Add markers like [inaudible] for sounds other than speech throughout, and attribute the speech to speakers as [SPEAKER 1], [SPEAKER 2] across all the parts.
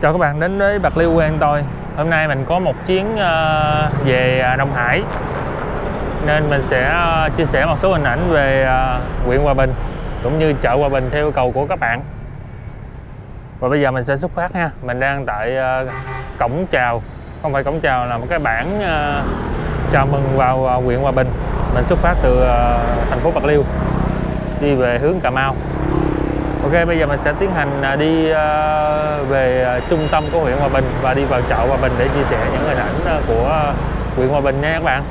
[SPEAKER 1] Chào các bạn đến với Bạc Liêu quen tôi. Hôm nay mình có một chuyến ờ, về ờ, Đông Hải. Nên mình sẽ ờ, chia sẻ một số hình ảnh về huyện Hòa Bình, Cũng như chợ Hòa Bình theo yêu cầu của các bạn. Và bây giờ mình sẽ xuất phát ha. Mình đang tại cổng chào. Không phải cổng chào, là một cái bảng chào mừng vào huyện Hòa Bình. Mình xuất phát từ thành phố Bạc Liêu, Đi về hướng Cà Mau. Ok, bây giờ mình sẽ tiến hành à, đi à, về à, trung tâm của huyện Hòa Bình và đi vào chợ Hòa Bình để chia sẻ những hình ảnh của huyện Hòa Bình nha các bạn.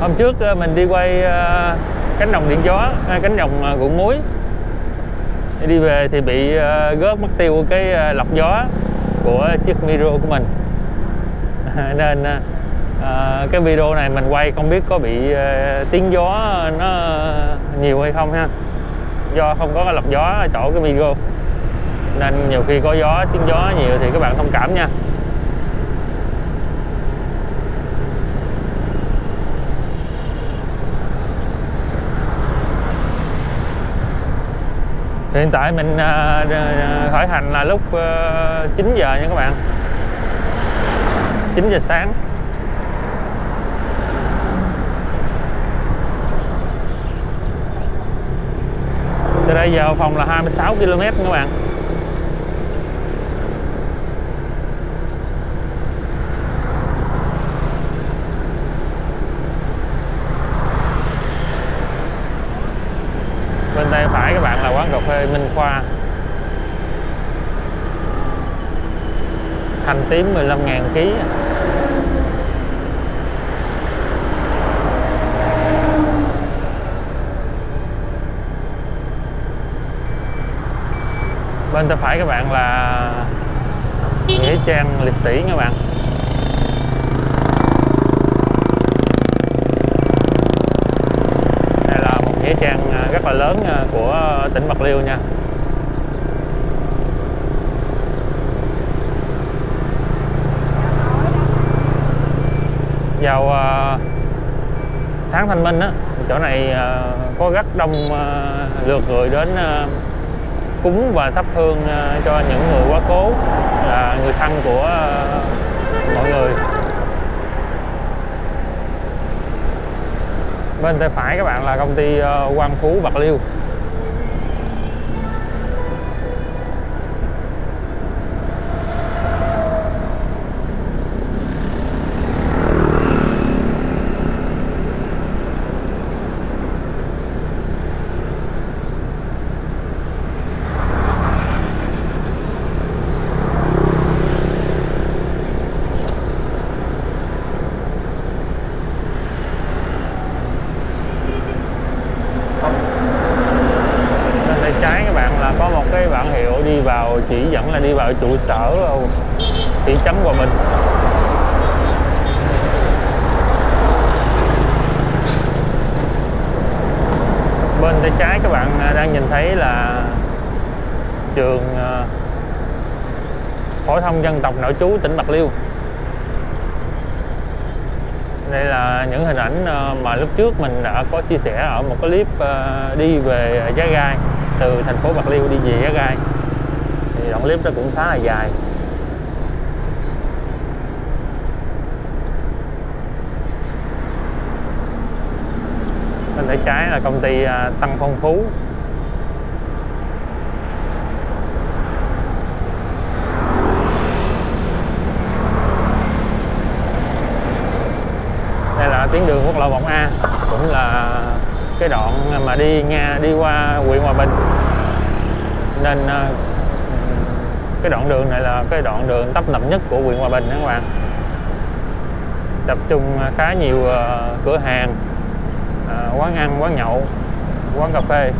[SPEAKER 1] Hôm trước mình đi quay cánh đồng điện gió, cánh đồng ruộng muối đi về thì bị gớt mất tiêu cái lọc gió của chiếc micro của mình. [laughs] Nên à, à, cái video này mình quay không biết có bị à, tiếng gió nó nhiều hay không ha. Do không có cái lọc gió ở chỗ cái micro nên nhiều khi có gió tiếng gió nhiều thì các bạn thông cảm nha. Hiện tại mình à, à, khởi hành là lúc ờ, 9 giờ nha các bạn. 9 giờ sáng. Từ đây vào phòng là 26 km các bạn bên tay phải các bạn là quán cà phê Minh Khoa hành tím 15.000 ký bên tay phải các bạn là nghĩa trang liệt sĩ các bạn. Đây là một nghĩa trang à, rất là lớn à, của tỉnh Bạc Liêu nha. Vào uh, tháng thanh minh á chỗ này uh, có rất đông uh, lượt người đến uh, cúng và thắp hương uh, cho những người quá cố là người thân của uh, mọi người. Bên tay phải các bạn là công ty uh, Quang Phú Bạc Liêu bên tay trái các bạn là có một cái bảng hiệu đi vào chỉ ở trụ sở ờ, thị trấn Hòa Bình bên tay trái các bạn à, đang nhìn thấy là trường ờ, phổ thông dân tộc nội trú tỉnh Bạc Liêu. Đây là những hình ảnh ờ, mà lúc trước mình đã có chia sẻ ở một cái clip đi về Giá Gai, từ thành phố Bạc Liêu đi về Giá Gai đoạn clip đó cũng khá là dài. Bên tay trái là công ty à, Tăng Phong Phú. Đây là tuyến đường quốc lộ 1A cũng là cái đoạn mà đi nga đi qua huyện Hòa Bình. Nên à, cái đoạn đường này là cái đoạn đường tấp nập nhất của huyện Hòa Bình đó các bạn. Tập trung à, khá nhiều à, cửa hàng à, quán ăn, quán nhậu, quán cà phê.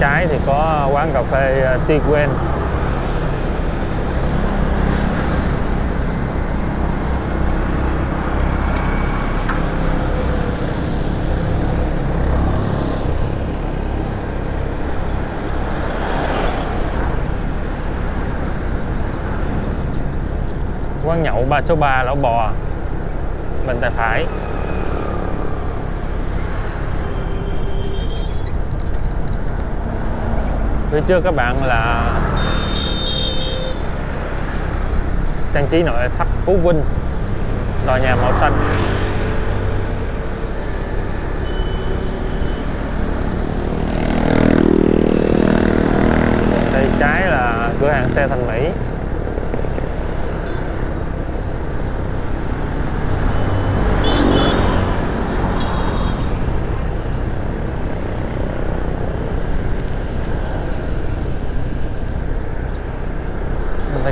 [SPEAKER 1] Trái thì có quán cà phê ờ, Quen. Quán nhậu 3 số 3 lẩu bò bên tay phải. Phía trước các bạn là trang trí nội thất Phú Vinh, tòa nhà màu xanh. Tay trái là cửa hàng xe Thành Mỹ.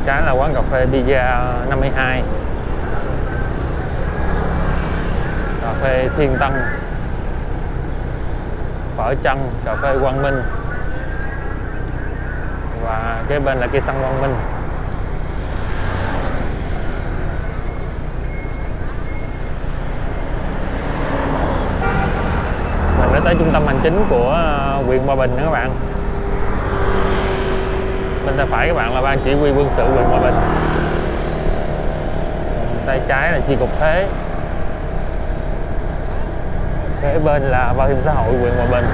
[SPEAKER 1] Cái trái là quán cà phê Pizza 52 cà phê Thiên Tân phở chân cà phê Quang Minh. Và cái bên là cây xăng Quang Minh. Mình đã tới trung tâm hành chính của ờ, huyện Ba Bình nữa các bạn bên tay phải các bạn là ban chỉ huy quân sự huyện Hòa Bình. Tay trái là chi cục thuế. Kế bên là bảo hiểm xã hội huyện Hòa Bình.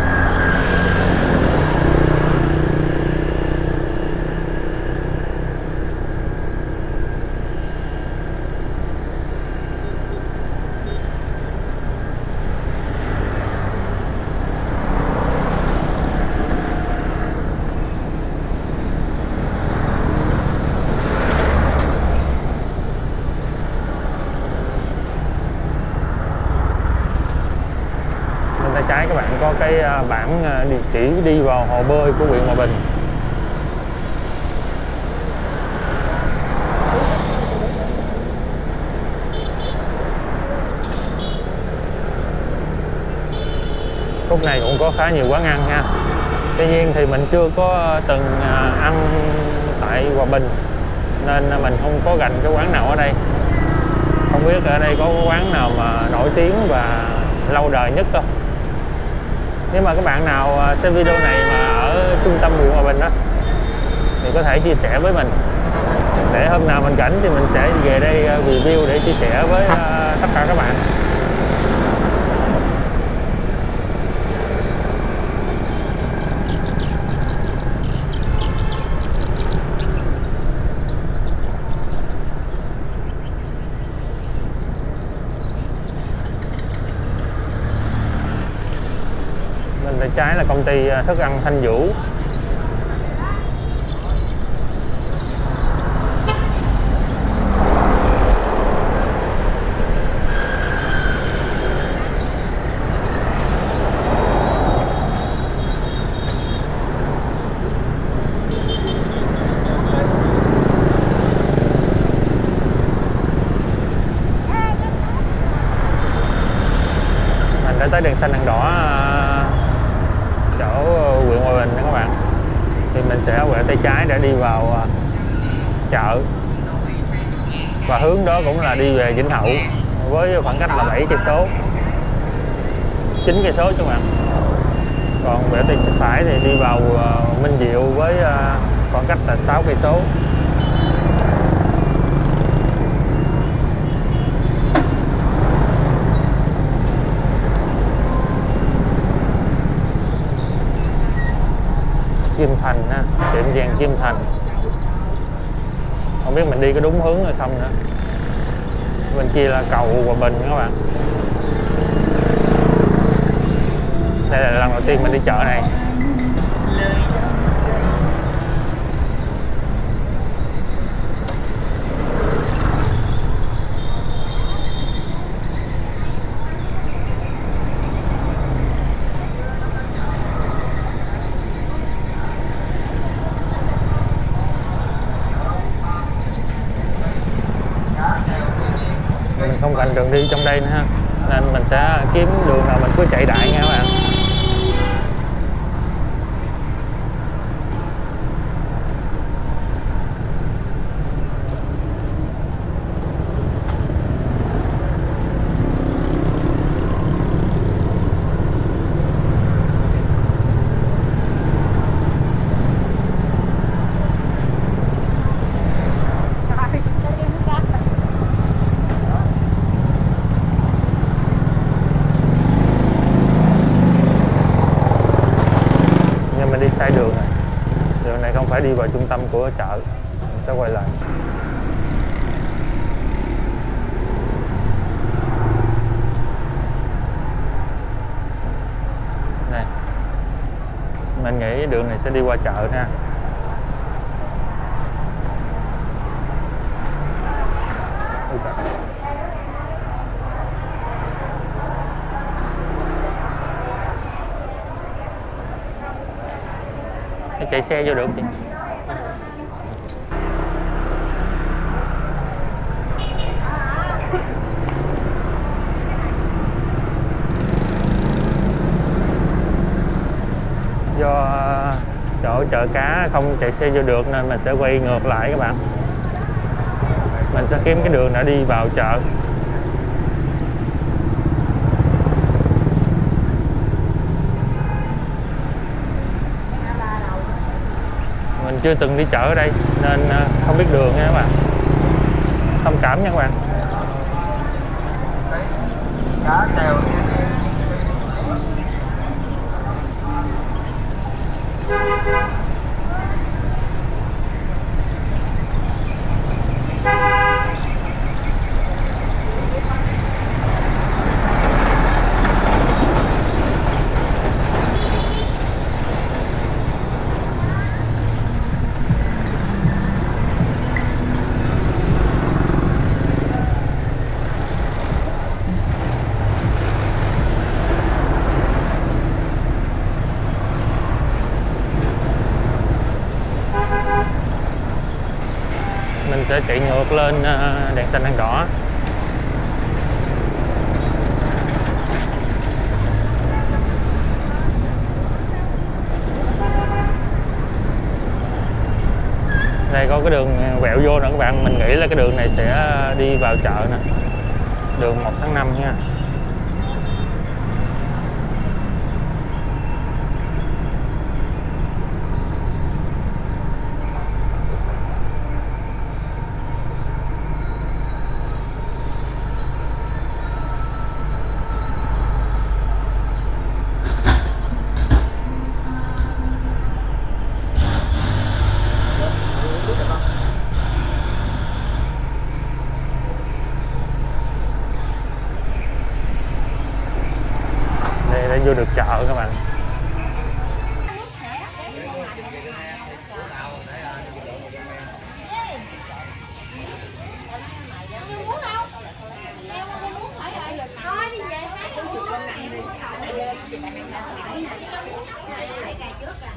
[SPEAKER 1] Trái các bạn có cái à, bảng à, địa chỉ đi vào hồ bơi của huyện Hòa Bình. Khúc này cũng có khá nhiều quán ăn ha tuy nhiên thì mình chưa có từng à, ăn tại Hòa Bình, nên mình không có gành cái quán nào ở đây. Không biết ở đây có quán nào mà nổi tiếng và lâu đời nhất không? Nếu mà các bạn nào à, xem video này mà ở trung tâm huyện Hòa Bình đó thì có thể chia sẻ với mình. Để hôm nào mình rảnh thì mình sẽ về đây à, review để chia sẻ với à, tất cả các bạn. Tay trái là công ty ờ, thức ăn Thanh Vũ mình đã tới đèn xanh đèn đỏ à, chỗ huyện Hòa Bình đó các bạn thì mình sẽ quẹo tay trái để đi vào à, chợ và hướng đó cũng là đi về Vĩnh Hậu với khoảng cách là 7 cây số 9 cây số các bạn. Còn vẽ tiền phải thì đi vào ờ, Minh Diệu với ờ, khoảng cách là 6 cây số. Kim Thành ha, tiệm vàng Kim Thành. Không biết mình đi có đúng hướng hay không nữa. Bên kia là cầu Hòa Bình các bạn. Đây là lần đầu tiên mình đi chợ này. Mình không cần đường đi trong đây nữa ha. Nên mình sẽ kiếm đường nào mình cứ chạy đại nha các bạn đi sai đường này đường này không phải đi vào trung tâm của chợ. Mình sẽ quay lại. Này. Mình nghĩ đường này sẽ đi qua chợ nha. Chạy xe vô được chị do chỗ chợ cá không chạy xe vô được nên mình sẽ quay ngược lại các bạn. Mình sẽ kiếm cái đường để đi vào chợ. Mình chưa từng đi chợ ở đây nên à, không biết đường nha các bạn. Thông cảm nha các bạn.
[SPEAKER 2] Cá treo
[SPEAKER 1] mình sẽ chạy ngược lên ờ, đèn xanh đèn đỏ đây có cái đường quẹo vô nữa các bạn. Mình nghĩ là cái đường này sẽ đi vào chợ nè. Đường 1 tháng 5 nha.
[SPEAKER 3] Nó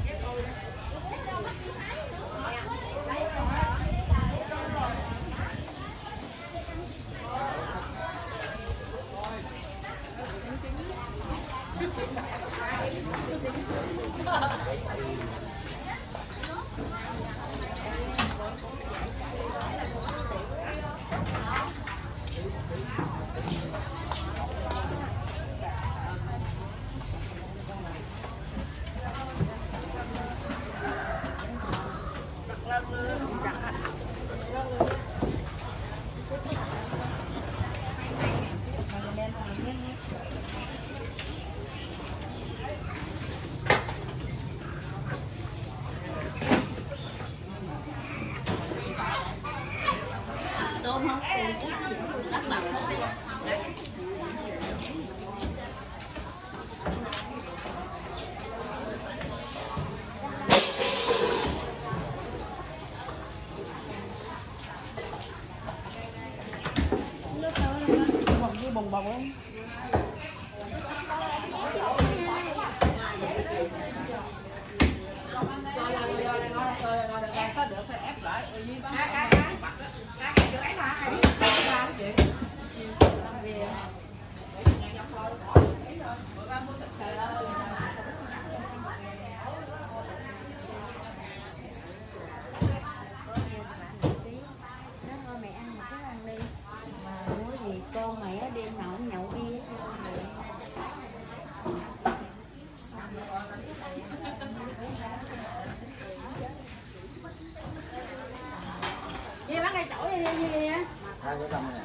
[SPEAKER 2] hai cái trăm này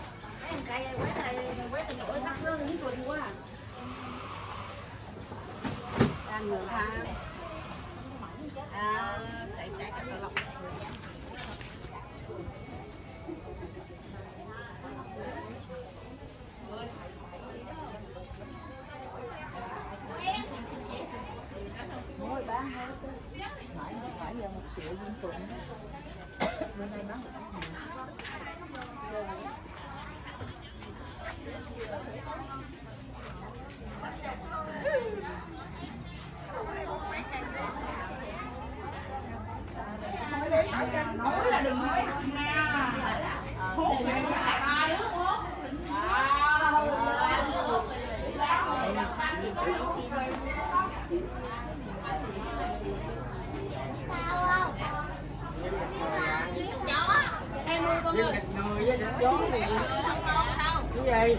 [SPEAKER 4] Mấy cây quét này quét này chổi bắt nó dưới quỳnh quá. Đang người tha.
[SPEAKER 3] à tại tại cái lọc Mỗi bán hết phải giờ một triệu viên tuần Bên đây bán
[SPEAKER 2] với thịt người với thịt chó này cái gì?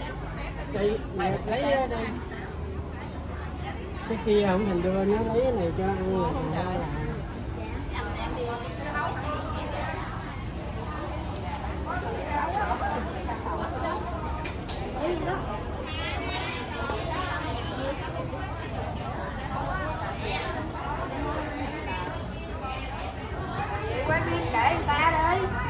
[SPEAKER 2] Chị, mẹ lấy ờ, đây. Cái kia không thành đưa, nó lấy cái này cho ăn. rồi là
[SPEAKER 4] quay phim để người ta đi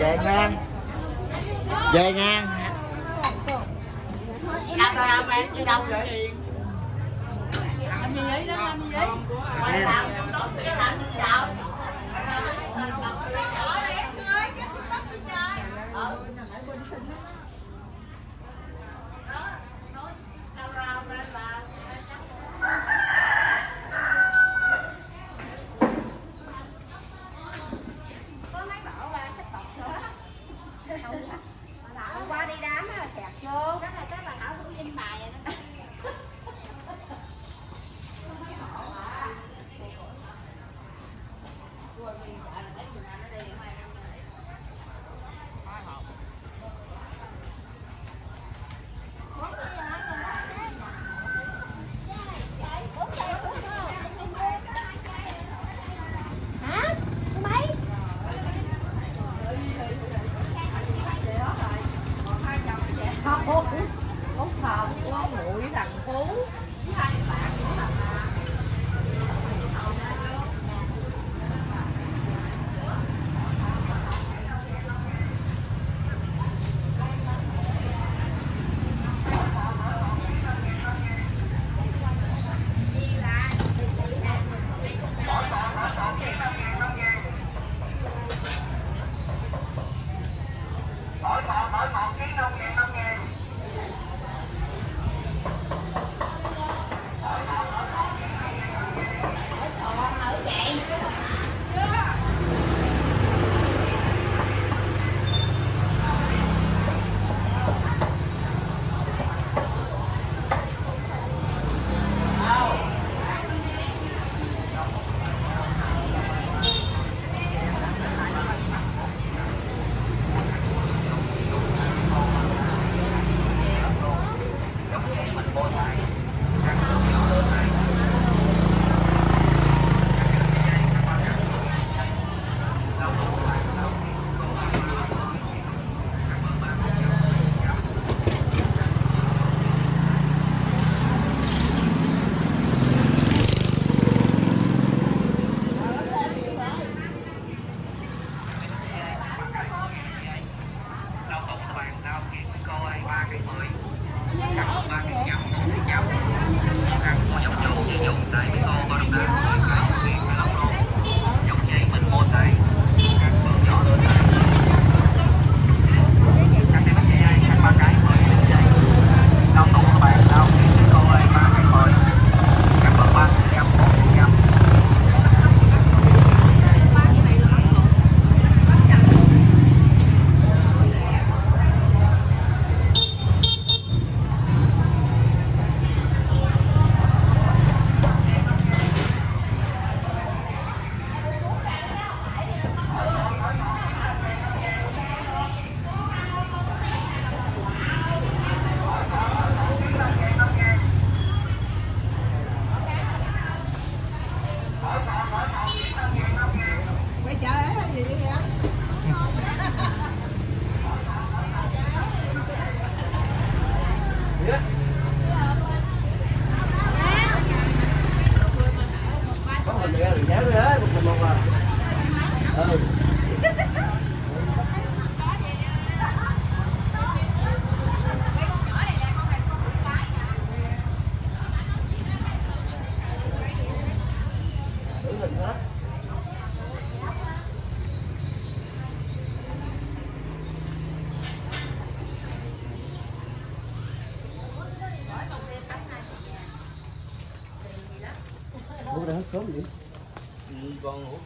[SPEAKER 2] về ngang về ngang
[SPEAKER 5] Làm tao làm em đi đâu vậy?
[SPEAKER 3] Làm gì vậy đó làm gì vậy
[SPEAKER 4] rồi
[SPEAKER 2] mình gọi là cái mình ăn ở
[SPEAKER 5] đây.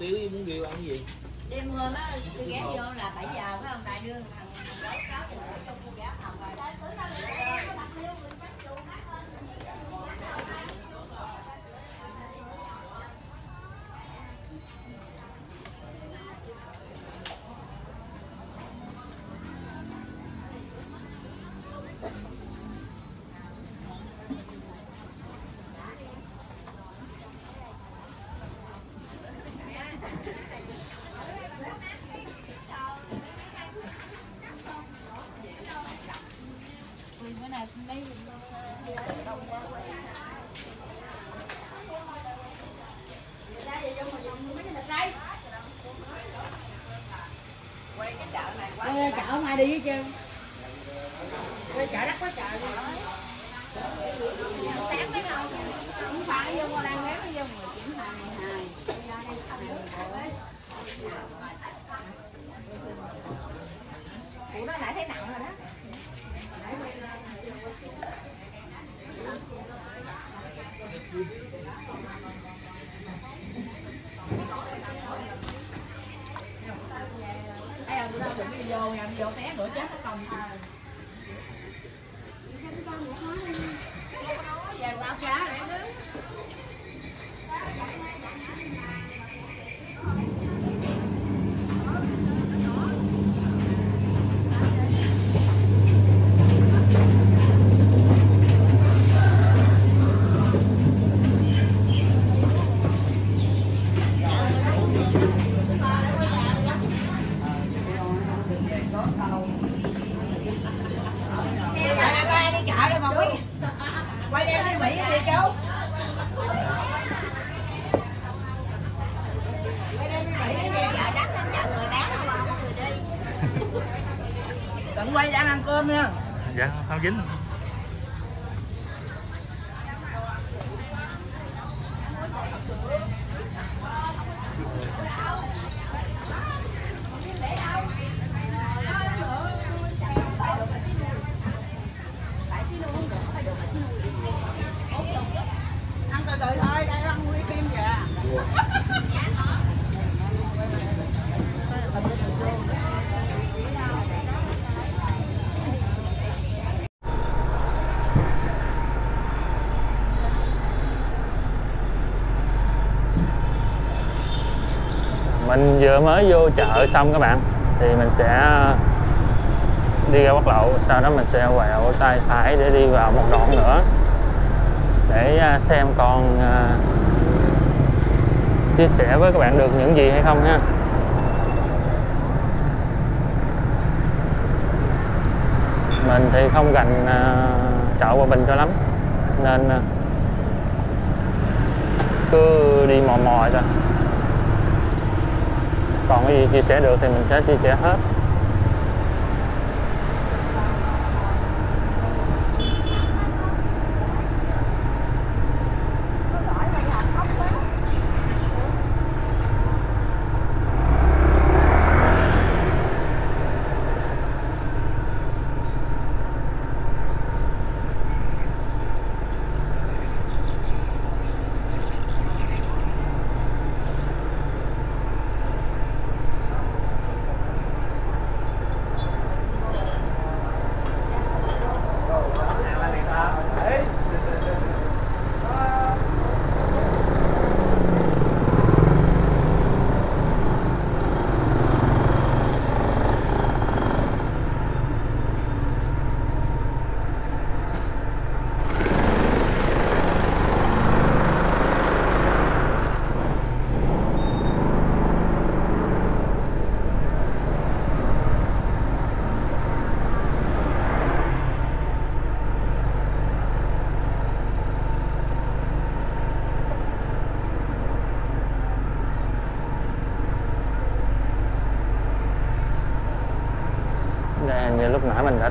[SPEAKER 5] Còn tiếu với muốn kêu ăn cái gì?
[SPEAKER 4] Chợ hôm nay đi với chưa? Ê, chợ đắt quá chợ
[SPEAKER 3] sáng mấy không không phải vô qua đang ghé vô người chuyển hàng này hai Ủa nó nãy thấy nặng rồi đó
[SPEAKER 4] Ai à, tụi tao đừng đi vô nha, đi vô té nữa chết không
[SPEAKER 3] về bao giá để đó
[SPEAKER 5] Nè, nè, có ai đi chợ đâu mà quay quay đem đi Mỹ đi chú quay đem đi Mỹ đi chợ đắt lắm chợ người bán không có người đi
[SPEAKER 2] Đừng quay ra ăn cơm nha.
[SPEAKER 1] Dạ không dính vừa mới vô chợ xong các bạn, thì mình sẽ đi ra quốc lộ, sau đó mình sẽ quẹo tay phải để đi vào một đoạn nữa, để à, xem còn à, chia sẻ với các bạn được những gì hay không ha. Mình thì không gần à, chợ Hòa Bình cho lắm, nên cứ đi mò mò cho còn cái gì chia sẻ được thì mình sẽ chia sẻ hết.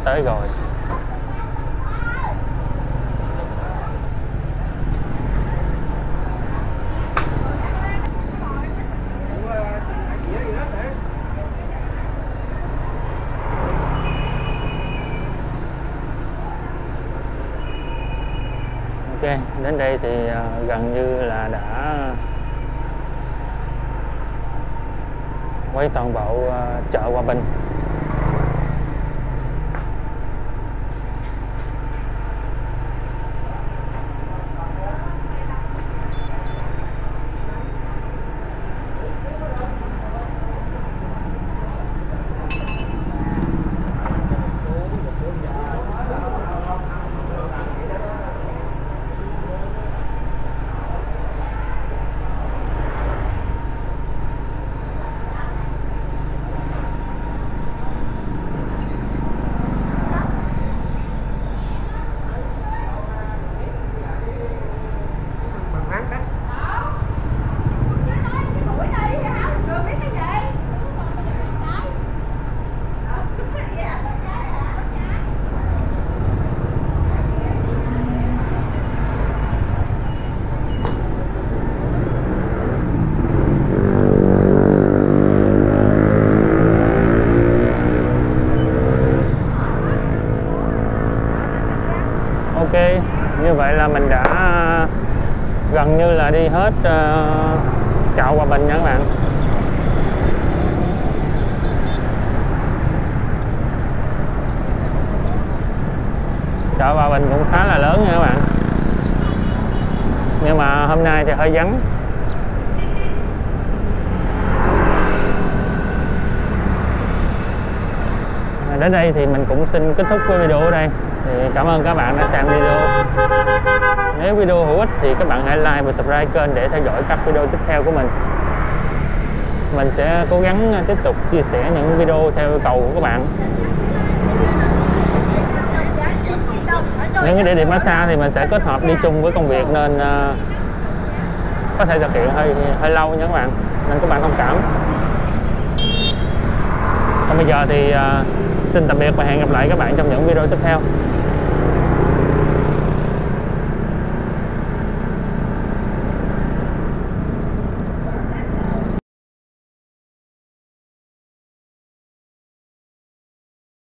[SPEAKER 1] Tới rồi. Ok đến đây thì à, gần như là đã quay toàn bộ à, chợ Hòa Bình ok là mình đã gần như là đi hết uh, chợ Hòa Bình nha các bạn. Chợ Hòa Bình cũng khá là lớn nha các bạn. Nhưng mà hôm nay thì hơi vắng. Đến đây thì mình cũng xin kết thúc cái video ở đây. Thì cảm ơn các bạn đã xem video nếu video hữu ích thì các bạn hãy like và subscribe kênh để theo dõi các video tiếp theo của mình. Mình sẽ cố gắng tiếp tục chia sẻ những video theo yêu cầu của các bạn. Những cái địa điểm massage thì mình sẽ kết hợp đi chung với công việc nên uh, có thể thực hiện hơi hơi lâu nha các bạn. Nên các bạn thông cảm. Còn bây giờ thì uh, xin tạm biệt và hẹn gặp lại các bạn trong những video tiếp theo.